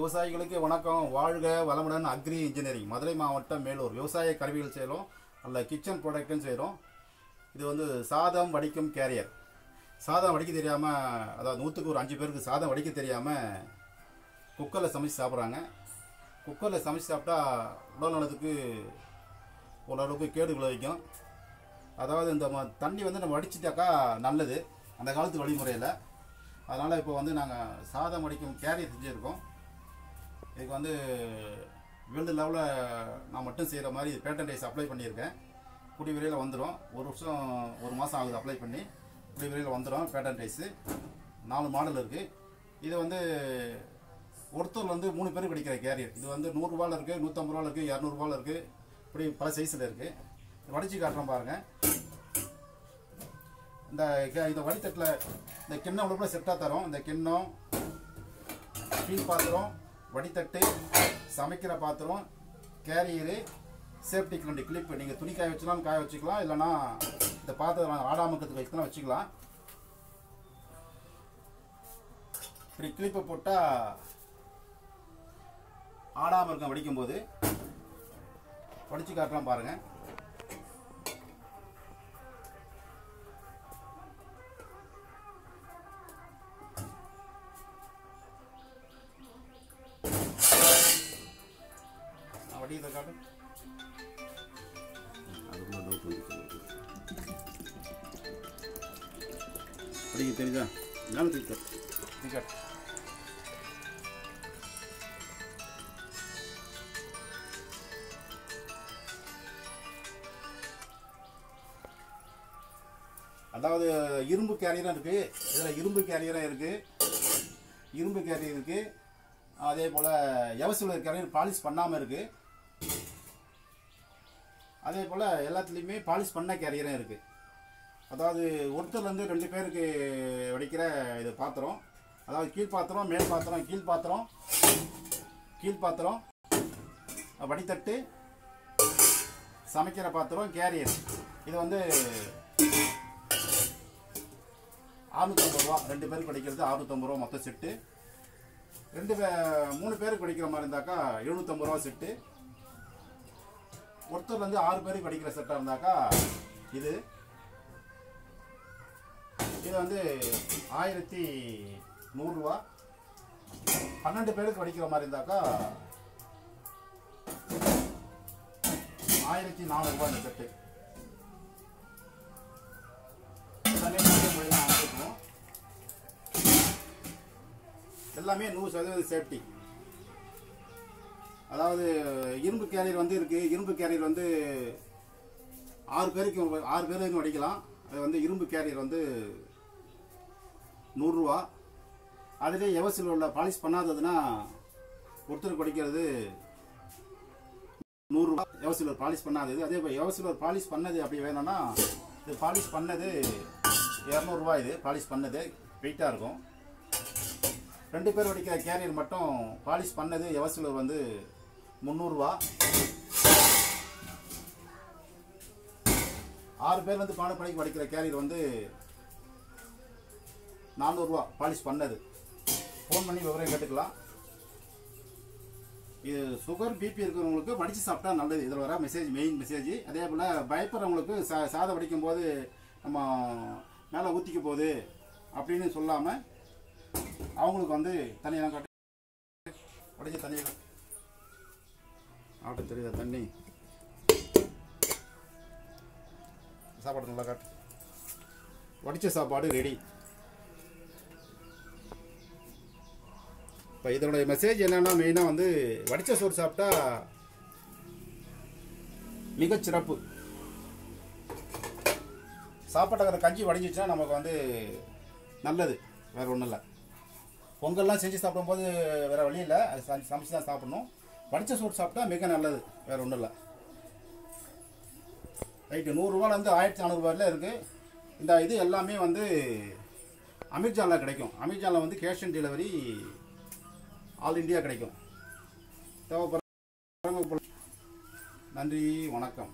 விவசாயிகளுக்கு வணக்கம். வாழ்க வளமுடன் அக்ரி இன்ஜினியரிங். மதுரை மாவட்டம் மேலூர். விவசாய கருவிகள் செய்கிறோம் நல்ல கிச்சன் ப்ராடக்ட்டும் செய்கிறோம் இது வந்து சாதம் வடிக்கும் கேரியர் சாதம் வடிக்க தெரியாமல் அதாவது நூற்றுக்கு ஒரு அஞ்சு பேருக்கு சாதம் வடிக்க தெரியாமல் குக்கரில் சமைச்சு சாப்பிட்றாங்க. குக்கரில் சமைச்சு சாப்பிட்டா உடல் நலத்துக்கு ஓரளவுக்கு கேடு விளைவிக்கும். அதாவது இந்த ம- தண்ணி வந்து நம்ம வடிச்சிட்டாக்கா நல்லது. அந்த காலத்து வழிமுறையில். அதனால் இப்போ வந்து நாங்கள் சாதம் வடிக்கும் கேரியர் செஞ்சுருக்கோம். இதுக்கு வந்து வேர்ல்டு லெவலில் நான் மட்டும் செய்கிற மாதிரி பேட்டன் அப்ளை பண்ணியிருக்கேன். கூடிய விரைவில் வந்துடும் ஒரு வருஷம் ஒரு மாதம் ஆகுது அப்ளை பண்ணி. கூடிய விரைவில் வந்துடும் பேட்டன் ரைஸு நாலு மாடல் இருக்குது இது வந்து ஒருத்தர் வந்து மூணு பேர் கிடைக்கிற கேரியர் இது வந்து நூறுரூவாவில் இருக்குது நூற்றம்பது ரூபாவில் இருக்குது இரநூறுபாவில் இருக்குது இப்படி பல சைஸில் இருக்குது வடித்து காட்டுறோம் பாருங்கள் இந்த இந்த வடித்தட்டில் இந்த கிண்ணம் உள்ள செட்டாக தரும். இந்த கிண்ணம் ஸ்டீல் பாத்திரம் வடித்தட்டு சமைக்கிற பாத்திரம் கேரியரு சேஃப்டி கிளண்டி கிளிப்பு நீங்கள் துணி காய வச்சுக்கலாம் காய வச்சுக்கலாம். இல்லைன்னா இந்த பாத்திரம் ஆடாமக்கிறதுக்கு வைக்கலாம் வச்சுக்கலாம். இப்படி கிளிப்பை போட்டால் ஆடாமல் இருக்க வடிக்கும்போது வடித்து காட்டலாம் பாருங்கள் நான் வடிக்கிறத காட்டு அதுக்குள்ள டவுட் வந்து வடிக்க தெரியுதா? மேலே தூக்கி தூக்கி அதாவது இரும்பு கேரியரும் இருக்கு. இதில் இரும்பு கேரியரும் இருக்கு. இரும்பு கேரியர் இருக்கு. அதே போல் எவசில் கேரியர் பாலிஷ் பண்ணாமல் இருக்கு. அதே போல் எல்லாத்துலேயுமே பாலிஷ் பண்ண கேரியரும் இருக்குது அதாவது ஒருத்தர்லேருந்து ரெண்டு பேருக்கு வடிக்கிற இது பாத்திரம். அதாவது கீழ் பாத்திரம் மேல் பாத்திரம் கீழ் பாத்திரம் கீழ் பாத்திரம் வடித்தட்டு சமைக்கிற பாத்திரம் கேரியர். இது வந்து அறுநூத்தம்பது ரூபா. ரெண்டு பேருக்கு படிக்கிறது அறுநூத்தம்பது ரூபா மொத்தம் செட்டு. ரெண்டு மூணு பேருக்கு படிக்கிற மாதிரி இருந்தாக்கா எழுநூத்தம்பது ரூபா செட்டு. ஒருத்தர் வந்து ஆறு பேருக்கு படிக்கிற செட்டாக இருந்தாக்கா இது. இது வந்து ஆயிரத்தி நூறுரூவா பன்னெண்டு பேருக்கு படிக்கிற மாதிரி இருந்தாக்கா ஆயிரத்தி நானூறுரூவா இந்த செட்டு. எல்லாமே நூறு சதவீதம் சேஃப்டி. அதாவது இரும்பு கேரியர் வந்து இருக்குது இரும்பு கேரியர் வந்து ஆறு பேருக்கு ஆறு பேருக்கு அடிக்கலாம் அது வந்து இரும்பு கேரியர் வந்து நூறுரூவா. அதிலே எவசில் உள்ள பாலிஷ் பண்ணாததுன்னா ஒருத்தருக்கு படிக்கிறது நூறுரூவா. எவசிலர் பாலிஷ் பண்ணாதது. அதே போல் எவசிலர் பாலிஷ் பண்ணது அப்படி வேணும்னா இது பாலிஷ் பண்ணது இரநூறுவா இது. பாலிஷ் பண்ணது வெயிட்டாக இருக்கும். ரெண்டு பேர் வடிக்கிற கேரியர் மட்டும் பாலிஷ் பண்ணது எவசிலர் வந்து முந்நூறுரூவா ஆறு பேர் வந்து பானை பணிக்கு வடிக்கிற கேரியர் வந்து நானூறுரூவா பாலிஷ் பண்ணது. ஃபோன் பண்ணி விவரம் கேட்டுக்கலாம். இது சுகர் பிபி இருக்கிறவங்களுக்கு வடித்து சாப்பிட்டா நல்லது. இதில் வர மெசேஜ் மெயின் மெசேஜ் அதே போல் பயப்படுறவங்களுக்கு சா சாதம் வடிக்கும் போது நம்ம மேலே ஊற்றிக்க போகுது அப்படின்னு சொல்லாமல் அவங்களுக்கு வந்து தனியாக கட்ட உடைஞ்ச தனியாக ஆட்டம் தெரியுதா? தண்ணி. சாப்பாடு நல்லா காட்டு. வடித்த சாப்பாடு ரெடி இப்போ இதனுடைய மெசேஜ் என்னன்னா மெயினாக வந்து வடித்த சோறு சாப்பிட்டா மிகச்சிறப்பு சாப்பாட்டுக்கிற கஞ்சி வடிஞ்சிச்சுன்னா நமக்கு வந்து நல்லது. வேற ஒன்றும் இல்லை. பொங்கல்லாம் செஞ்சு சாப்பிடும்போது வேறு வழி இல்லை. அது சமைச்சு தான் சாப்பிடணும். வடித்த சோறு சாப்பிட்டா மிக நல்லது. வேறு ஒன்றும் இல்லை. ரைட்டு நூறுரூவாலேருந்து ஆயிரத்தி நானூறுபாயில் இருக்குது இந்த இது எல்லாமே வந்து அமேசானில் கிடைக்கும். அமேசானில் வந்து cash on delivery all India கிடைக்கும். தேவைப்படுற நன்றி வணக்கம்.